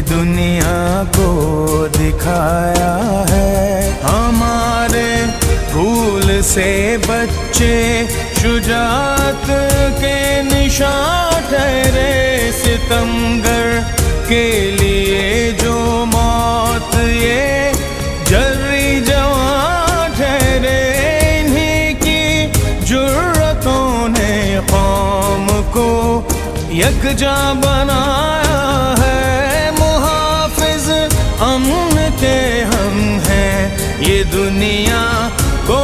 दुनिया को दिखाया है। हमारे भूल से बच्चे, शुजात के निशान ठहरे सितमगर के लिए जो मौत, ये जर्री जवान ठहरे इन्हीं की जुर्रतों ने कौम को यकजा बनाया है मुहाफिज अमन के हम हैं। ये दुनिया को